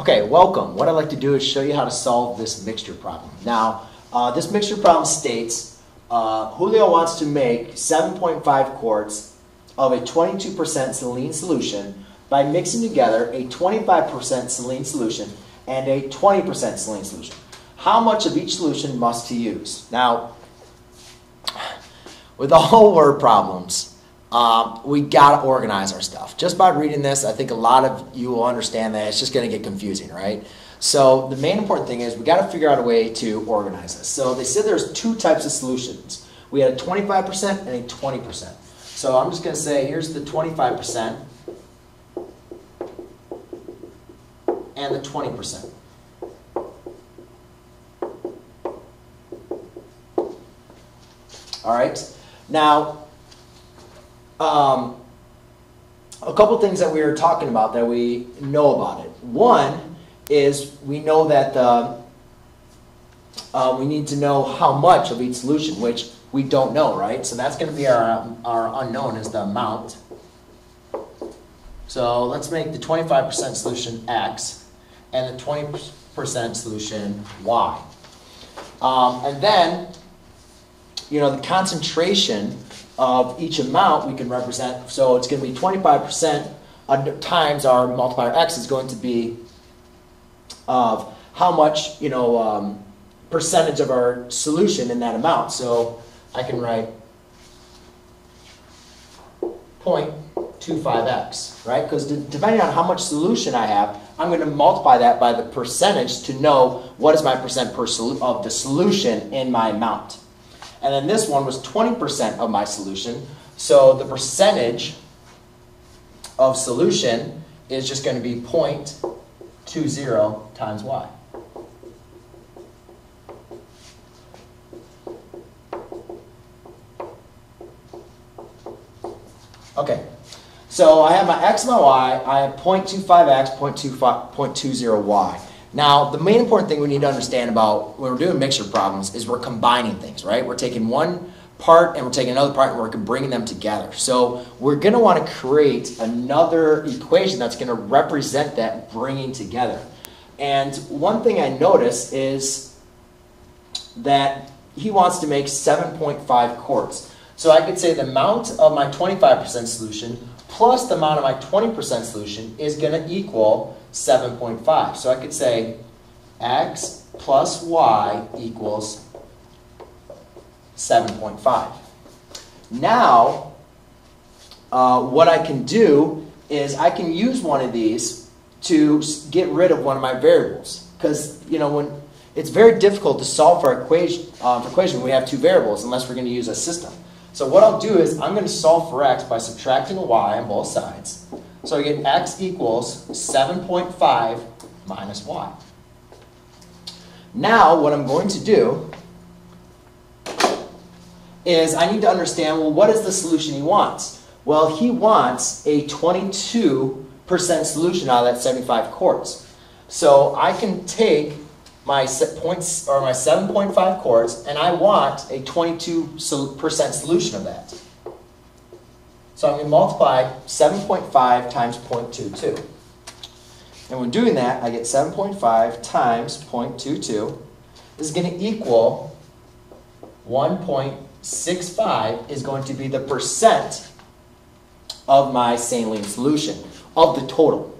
Okay, welcome. What I'd like to do is show you how to solve this mixture problem. Now, uh, this mixture problem states uh, Julio wants to make 7.5 quarts of a 22% saline solution by mixing together a 25% saline solution and a 20% saline solution. How much of each solution must he use? Now, with all word problems, um, we got to organize our stuff. Just by reading this, I think a lot of you will understand that it's just going to get confusing, right? So the main important thing is we got to figure out a way to organize this. So they said there's two types of solutions. We had a 25% and a 20%. So I'm just going to say here's the 25% and the 20%. All right. Now, um, a couple things that we were talking about that we know about it. One is we know that uh, uh, we need to know how much of each solution, which we don't know, right? So that's going to be our, our unknown is the amount. So let's make the 25% solution x and the 20% solution y. Um, and then, you know, the concentration of each amount we can represent. So it's going to be 25% times our multiplier x is going to be of how much, you know, um, percentage of our solution in that amount. So I can write 0.25x, right? Because depending on how much solution I have, I'm going to multiply that by the percentage to know what is my percent per of the solution in my amount. And then this one was 20% of my solution. So the percentage of solution is just going to be 0.20 times y. Okay, so I have my x and my y. I have 0.25x, 0.20y. Now, the main important thing we need to understand about when we're doing mixture problems is we're combining things, right? We're taking one part and we're taking another part and we're bringing them together. So we're going to want to create another equation that's going to represent that bringing together. And one thing I notice is that he wants to make 7.5 quarts. So I could say the amount of my 25% solution plus the amount of my 20% solution is going to equal 7.5. So I could say x plus y equals 7.5. Now, uh, what I can do is I can use one of these to get rid of one of my variables. Because, you know, when it's very difficult to solve for equation, uh, equation when we have two variables unless we're going to use a system. So what I'll do is I'm going to solve for x by subtracting a y on both sides. So I get x equals 7.5 minus y. Now what I'm going to do is I need to understand, well, what is the solution he wants? Well, he wants a 22% solution out of that 75 quarts. So I can take my points or my 7.5 quarts and I want a 22% solution of that. So I'm going to multiply 7.5 times 0.22. And when doing that, I get 7.5 times 0.22 is going to equal 1.65 is going to be the percent of my saline solution, of the total.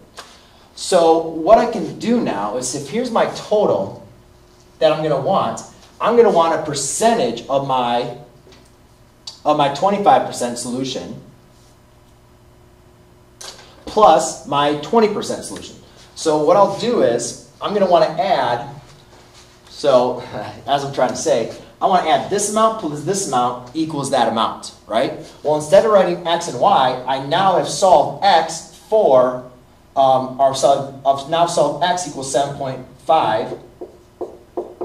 So what I can do now is if here's my total that I'm going to want, I'm going to want a percentage of my of my 25% solution plus my 20% solution. So what I'll do is, I'm going to want to add, so as I'm trying to say, I want to add this amount plus this amount equals that amount, right? Well, instead of writing x and y, I now have solved x for, um, or so I've now solved x equals 7.5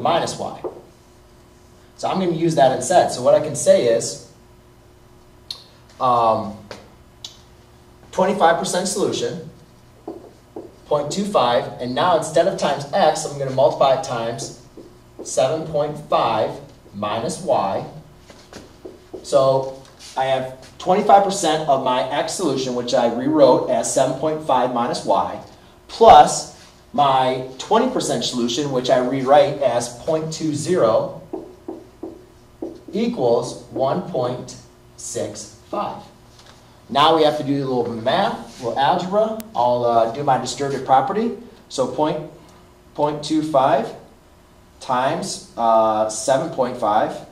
minus y. So I'm going to use that instead. So what I can say is, um, 25% solution, 0.25, and now instead of times x, I'm going to multiply it times 7.5 minus y. So I have 25% of my x solution, which I rewrote as 7.5 minus y, plus my 20% solution, which I rewrite as 0.20, equals 1.65. Now we have to do a little math, a little algebra. I'll uh, do my distributive property. So point, 0.25 times uh, 7.5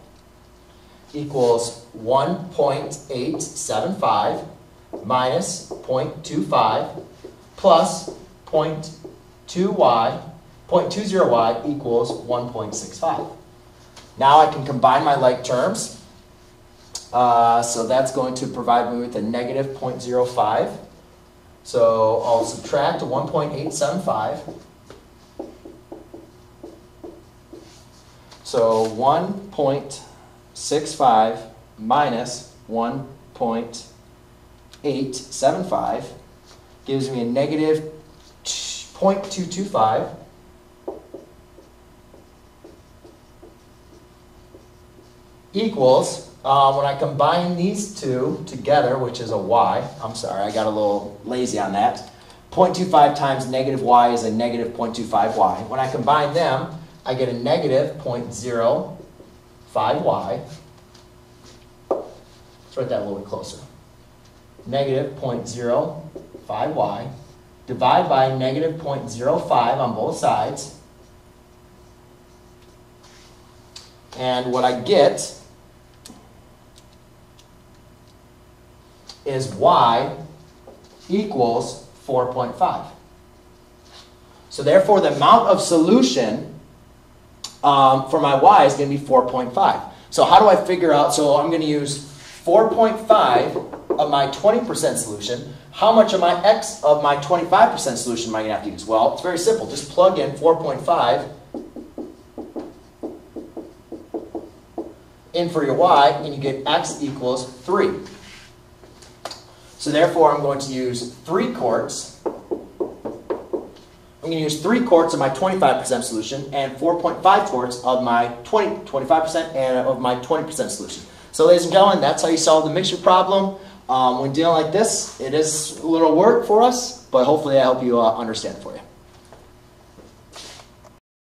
equals 1.875 minus 0.25 plus 0.2y, 0.20y equals 1.65. Now I can combine my like terms. Uh, so that's going to provide me with a negative 0.05. So I'll subtract 1.875. So 1.65 minus 1.875 gives me a negative 0.225. equals, uh, when I combine these two together, which is a y, I'm sorry, I got a little lazy on that. 0.25 times negative y is a negative 0.25y. When I combine them, I get a negative 0.05y. Let's write that a little bit closer. Negative 0.05y. Divide by negative 0.05 on both sides. And what I get is y equals 4.5. So therefore, the amount of solution um, for my y is going to be 4.5. So how do I figure out, so I'm going to use 4.5 of my 20% solution. How much of my x of my 25% solution am I going to have to use? Well, it's very simple. Just plug in 4.5 in for your y, and you get x equals 3. So therefore, I'm going to use 3 quarts. I'm going to use 3 quarts of my 25% solution and 4.5 quarts of my 20, 25% and of my 20% solution. So ladies and gentlemen, that's how you solve the mixture problem. Um, when dealing like this, it is a little work for us, but hopefully I help you uh, understand for you.